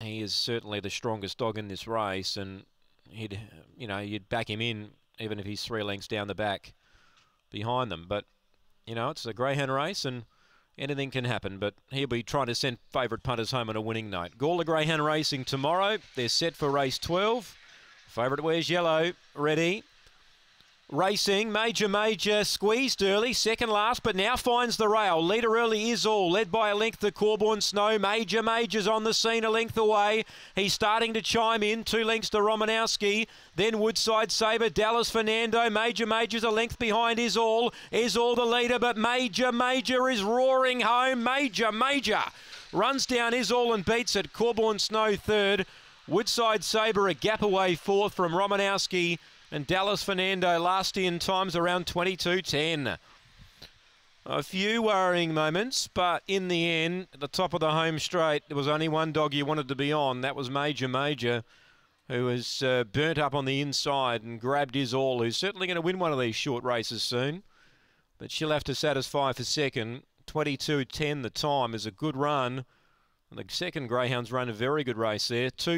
he is certainly the strongest dog in this race, and he'd, you know, you'd back him in even if he's three lengths down the back behind them. But you know, it's a greyhound race, and anything can happen. But he'll be trying to send favourite punters home on a winning note. Gawler Greyhound Racing tomorrow. They're set for race 12. Favourite wears yellow. Ready. Racing, major, major, squeezed early, second last, but now finds the rail. Leader early is all, led by a length the Corborn Snow. Major, major's on the scene a length away. He's starting to chime in, two lengths to Romanowski. Then Woodside Sabre, Dallas Fernando. Major, major's a length behind is all. Is all the leader, but Major, major is roaring home. Major, major runs down is all and beats it. Corborn Snow third. Woodside Sabre a gap away fourth from Romanowski. And Dallas Fernando last in times around 22.10. A few worrying moments, but in the end, at the top of the home straight, there was only one dog you wanted to be on. That was Major Major, who was uh, burnt up on the inside and grabbed his all, who's certainly going to win one of these short races soon. But she'll have to satisfy for second. 22.10 the time is a good run. And the second Greyhounds run a very good race there. Two